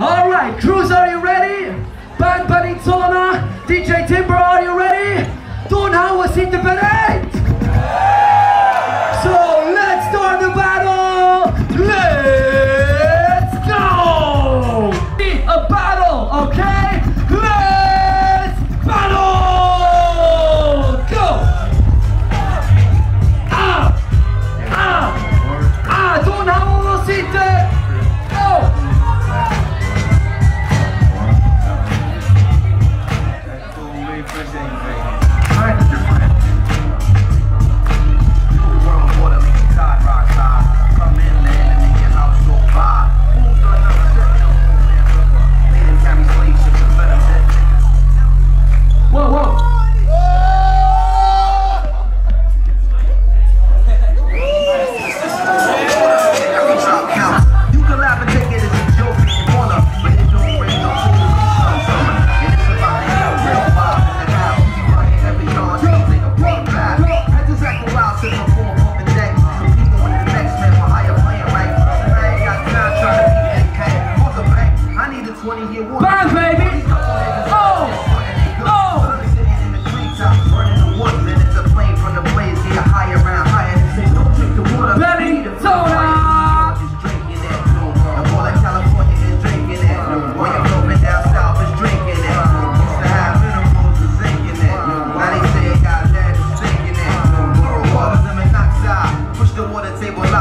Alright, crews, are you ready? Band Panitona, DJ Timber, are you ready? Don't know what's in the parade!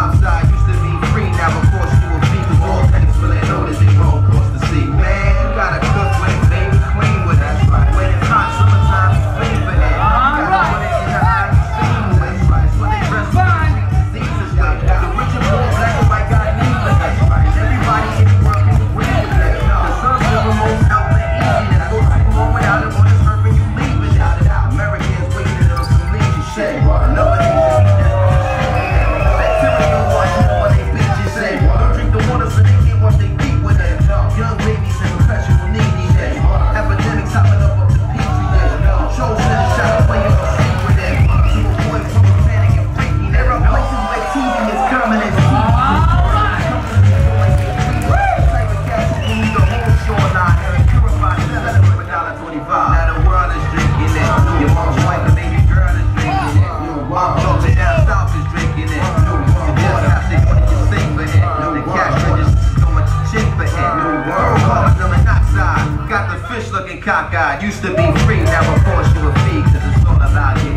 outside used to be free, now before. God used to be free, now I'm forced to a cause it's all about you.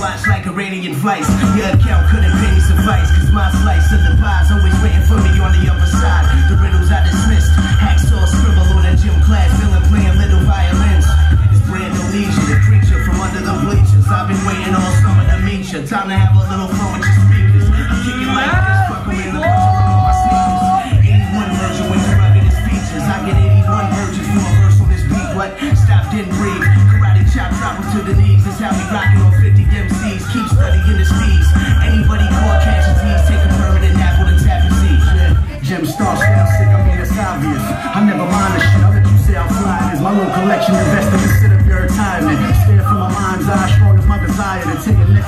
watch like Iranian vice. Your account couldn't pay me suffice, cause my slice of the pie's always waiting for me on the other side. The riddles I dismissed, hacksaw scribble on a gym class, villain playing little violins. It's brand new leisure, the creature from under the bleachers. I've been waiting all summer to meet you. Time to have a little fun.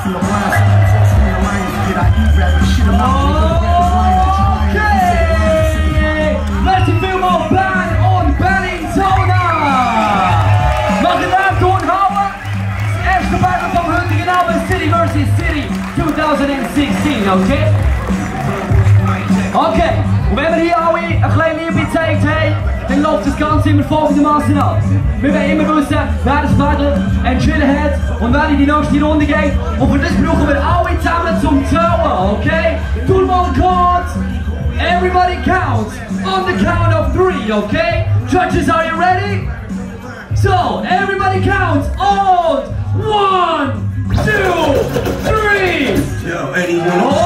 feel blind. False me a did I eat rabbit? Shit, I'm not you feel more bad on Bellinzona! Mag het daar doen houden? Albert City versus City 2016, okay? Dann läuft das Ganze immer folgendermaßen ab. Wir wollen immer wissen, wer das Battle entschieden hat und wer in die nächste Runde geht. Und für das brauchen wir alle zusammen zum Zählen, okay? Tout le monde. Everybody counts on the count of three, okay? Judges, are you ready? So, everybody counts on one, two, three. Yo? Hold